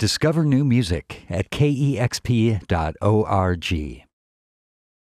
Discover new music at kexp.org.